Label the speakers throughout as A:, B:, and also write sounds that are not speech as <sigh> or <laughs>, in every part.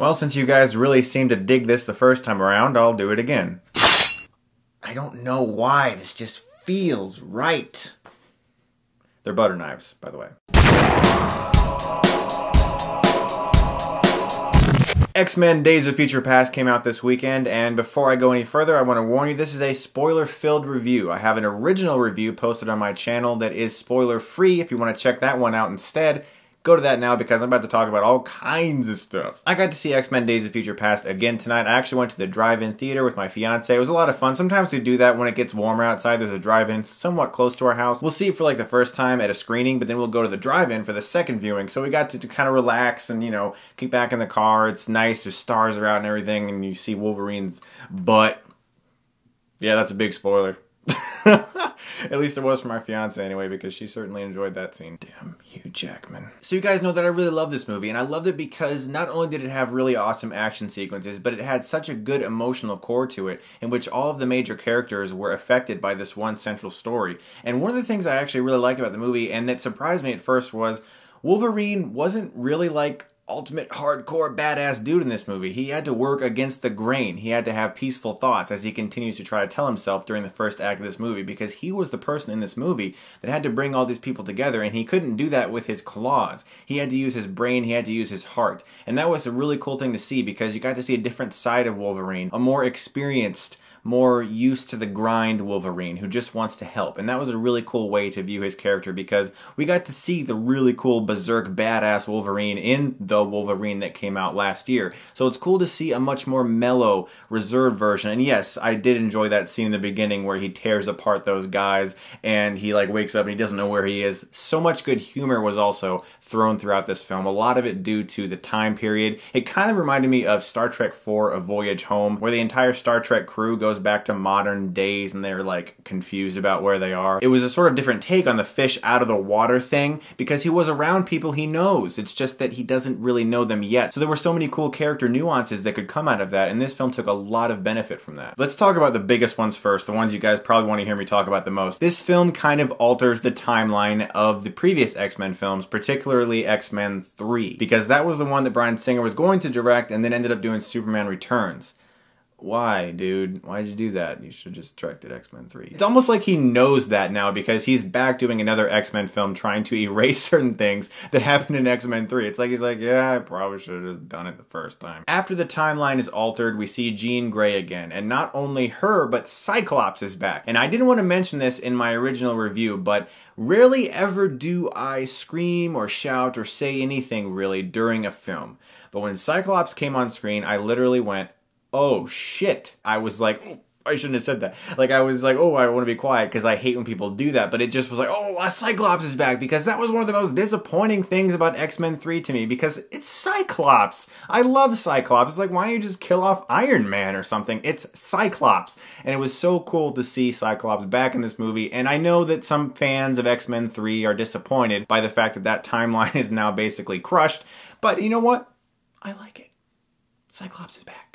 A: Well, since you guys really seemed to dig this the first time around, I'll do it again. I don't know why, this just feels right. They're butter knives, by the way. X-Men Days of Future Past came out this weekend, and before I go any further, I want to warn you this is a spoiler-filled review. I have an original review posted on my channel that is spoiler-free if you want to check that one out instead go to that now because I'm about to talk about all kinds of stuff. I got to see X-Men Days of Future Past again tonight. I actually went to the drive-in theater with my fiance. It was a lot of fun. Sometimes we do that when it gets warmer outside. There's a drive-in somewhat close to our house. We'll see it for like the first time at a screening, but then we'll go to the drive-in for the second viewing. So we got to, to kind of relax and, you know, kick back in the car. It's nice. There's stars are out and everything, and you see Wolverine's butt. Yeah, that's a big spoiler. At least it was for my fiance anyway, because she certainly enjoyed that scene. Damn, Hugh Jackman. So you guys know that I really love this movie, and I loved it because not only did it have really awesome action sequences, but it had such a good emotional core to it, in which all of the major characters were affected by this one central story. And one of the things I actually really liked about the movie, and that surprised me at first, was Wolverine wasn't really like ultimate hardcore badass dude in this movie. He had to work against the grain. He had to have peaceful thoughts as he continues to try to tell himself during the first act of this movie because he was the person in this movie that had to bring all these people together and he couldn't do that with his claws. He had to use his brain, he had to use his heart. And that was a really cool thing to see because you got to see a different side of Wolverine, a more experienced more used to the grind Wolverine who just wants to help. And that was a really cool way to view his character because we got to see the really cool berserk badass Wolverine in the Wolverine that came out last year. So it's cool to see a much more mellow, reserved version. And yes, I did enjoy that scene in the beginning where he tears apart those guys and he like wakes up and he doesn't know where he is. So much good humor was also thrown throughout this film. A lot of it due to the time period. It kind of reminded me of Star Trek 4 A Voyage Home where the entire Star Trek crew goes goes back to modern days and they're like confused about where they are. It was a sort of different take on the fish out of the water thing because he was around people he knows. It's just that he doesn't really know them yet. So there were so many cool character nuances that could come out of that and this film took a lot of benefit from that. Let's talk about the biggest ones first, the ones you guys probably want to hear me talk about the most. This film kind of alters the timeline of the previous X-Men films, particularly X-Men 3, because that was the one that Bryan Singer was going to direct and then ended up doing Superman Returns why, dude? Why'd you do that? You should just directed X Men 3. It's almost like he knows that now because he's back doing another X Men film trying to <laughs> erase certain things that happened in X Men 3. It's like he's like, yeah, I probably should have just done it the first time. After the timeline is altered, we see Jean Grey again. And not only her, but Cyclops is back. And I didn't want to mention this in my original review, but rarely ever do I scream or shout or say anything really during a film. But when Cyclops came on screen, I literally went, oh shit. I was like, oh, I shouldn't have said that. Like I was like, oh, I want to be quiet because I hate when people do that. But it just was like, oh, Cyclops is back because that was one of the most disappointing things about X Men Three to me because it's Cyclops. I love Cyclops. It's like why don't you just kill off Iron Man or something? It's Cyclops, and it was so cool to see Cyclops back in this movie. And I know that some fans of X Men Three are disappointed by the fact that that timeline <laughs> is now basically crushed. But you know what? I like it. Cyclops is back.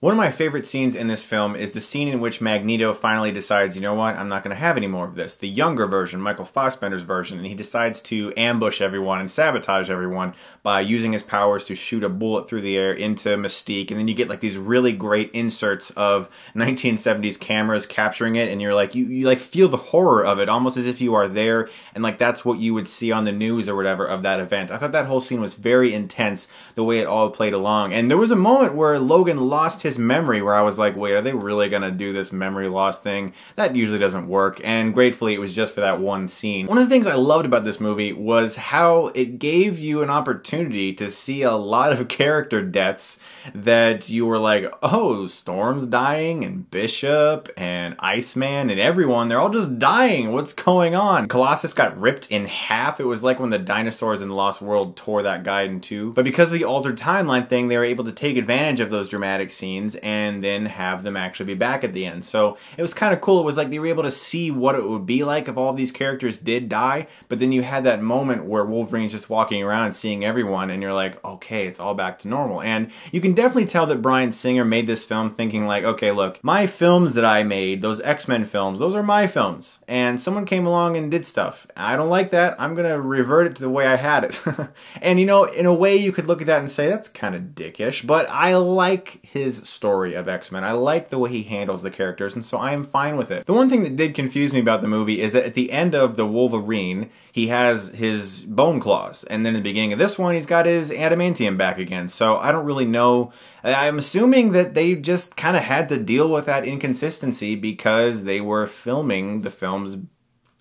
A: One of my favorite scenes in this film is the scene in which Magneto finally decides, you know what, I'm not going to have any more of this. The younger version, Michael Fassbender's version, and he decides to ambush everyone and sabotage everyone by using his powers to shoot a bullet through the air into Mystique. And then you get like these really great inserts of 1970s cameras capturing it, and you're like, you, you like feel the horror of it almost as if you are there, and like that's what you would see on the news or whatever of that event. I thought that whole scene was very intense, the way it all played along. And there was a moment where Logan lost his his memory where I was like, wait, are they really going to do this memory loss thing? That usually doesn't work. And gratefully, it was just for that one scene. One of the things I loved about this movie was how it gave you an opportunity to see a lot of <laughs> character deaths that you were like, oh, Storm's dying, and Bishop, and Iceman, and everyone, they're all just dying. What's going on? Colossus got ripped in half. It was like when the dinosaurs in Lost World tore that guy in two. But because of the altered timeline thing, they were able to take advantage of those dramatic scenes scenes and then have them actually be back at the end. So it was kind of cool. It was like they were able to see what it would be like if all these characters did die, but then you had that moment where Wolverine's just walking around seeing everyone and you're like, okay, it's all back to normal. And you can definitely tell that Bryan Singer made this film thinking like, okay, look, my films that I made, those X-Men films, those are my films. And someone came along and did stuff. I don't like that. I'm going to revert it to the way I had it. <laughs> and you know, in a way you could look at that and say that's kind of dickish, but I like his story of X-Men. I like the way he handles the characters and so I am fine with it. The one thing that did confuse me about the movie is that at the end of the Wolverine, he has his bone claws and then in the beginning of this one he's got his adamantium back again. So I don't really know. I'm assuming that they just kind of had to deal with that inconsistency because they were filming the films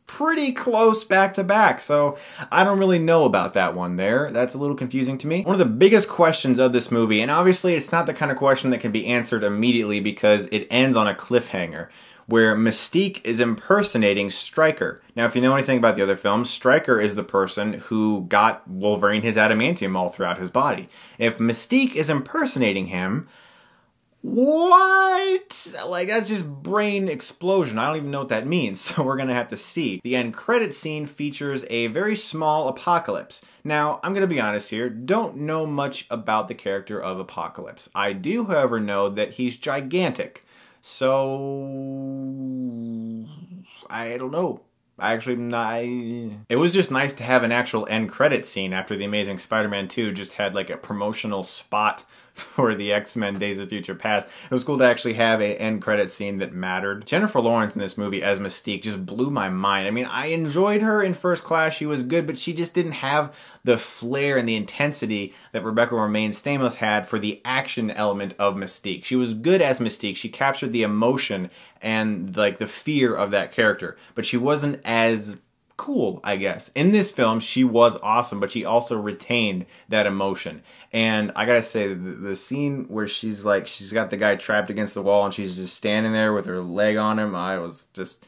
A: pretty close back to back. So I don't really know about that one there. That's a little confusing to me. One of the biggest questions of this movie, and obviously it's not the kind of question that can be answered immediately because it ends on a cliffhanger where Mystique is impersonating Stryker. Now, if you know anything about the other films, Stryker is the person who got Wolverine his adamantium all throughout his body. If Mystique is impersonating him, what? Like, that's just brain explosion. I don't even know what that means, <laughs> so we're gonna have to see. The end credit scene features a very small Apocalypse. Now, I'm gonna be honest here, don't know much about the character of Apocalypse. I do, however, know that he's gigantic. So, I don't know. I actually, I, it was just nice to have an actual end credit scene after The Amazing Spider-Man 2 just had like a promotional spot <laughs> for the X-Men Days of Future Past. It was cool to actually have an end credit scene that mattered. Jennifer Lawrence in this movie as Mystique just blew my mind. I mean, I enjoyed her in First Class. She was good, but she just didn't have the flair and the intensity that Rebecca Romijn Stamos had for the action element of Mystique. She was good as Mystique. She captured the emotion and like the fear of that character, but she wasn't as cool, I guess. In this film, she was awesome, but she also retained that emotion. And I gotta say, the, the, scene where she's like, she's got the guy trapped against the wall and she's just standing there with her leg on him, I was just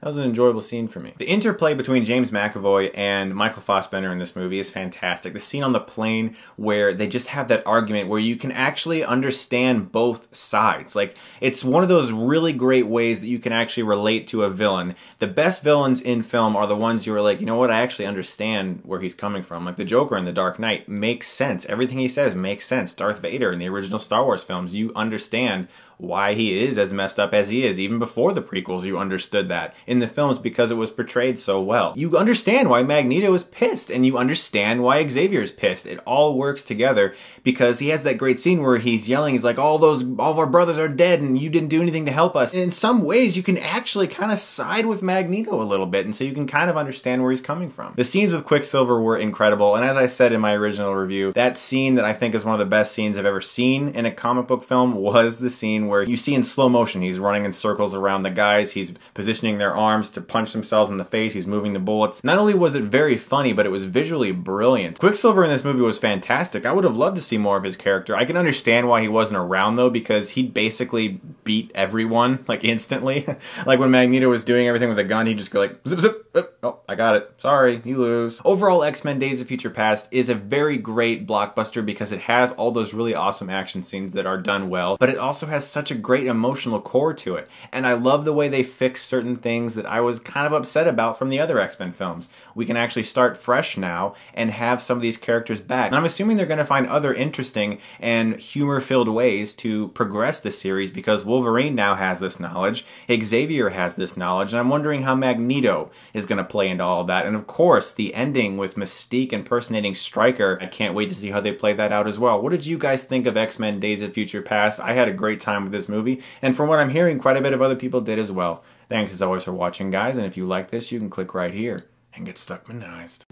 A: that was an enjoyable scene for me. The interplay between James McAvoy and Michael Fassbender in this movie is fantastic. The scene on the plane where they just have that argument where you can actually understand both sides. Like, it's one of those really great ways that you can actually relate to a villain. The best villains in film are the ones you are like, you know what, I actually understand where he's coming from. Like the Joker in The Dark Knight makes sense. Everything he says makes sense. Darth Vader in the original Star Wars films, you understand why he is as messed up as he is. Even before the prequels, you understood that in the films because it was portrayed so well. You understand why Magneto is pissed, and you understand why Xavier is pissed. It all works together because he has that great scene where he's yelling, he's like, all those, all of our brothers are dead, and you didn't do anything to help us. And in some ways, you can actually kind of side with Magneto a little bit, and so you can kind of understand where he's coming from. The scenes with Quicksilver were incredible, and as I said in my original review, that scene that I think is one of the best scenes I've ever seen in a comic book film was the scene where you see in slow motion he's running in circles around the guys, he's positioning their arms to punch themselves in the face, he's moving the bullets. Not only was it very funny, but it was visually brilliant. Quicksilver in this movie was fantastic. I would have loved to see more of his character. I can understand why he wasn't around though, because he basically beat everyone, like instantly. <laughs> like when Magneto was doing everything with a gun, he'd just go like, zip, zip, zip. oh, I got it. Sorry, you lose. Overall, X-Men Days of Future Past is a very great blockbuster because it has all those really awesome action scenes that are done well, but it also has such a great emotional core to it. And I love the way they fix certain things that I was kind of upset about from the other X-Men films. We can actually start fresh now and have some of these characters back. And I'm assuming they're going to find other interesting and humor-filled ways to progress the series because Wolverine now has this knowledge, Xavier has this knowledge, and I'm wondering how Magneto is going to play into all that. And of course, the ending with Mystique impersonating Stryker, I can't wait to see how they play that out as well. What did you guys think of X-Men Days of Future Past? I had a great time with this movie. And from what I'm hearing, quite a bit of other people did as well. Thanks as always for watching, guys. And if you like this, you can click right here and get stuckmanized.